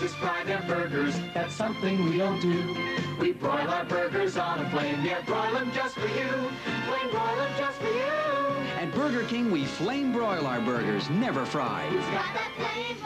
Texas fry their burgers. That's something we don't do. We broil our burgers on a flame. Yeah, broil them just for you. Flame broil them just for you. At Burger King, we flame broil our burgers, never fry. Who's got that flame?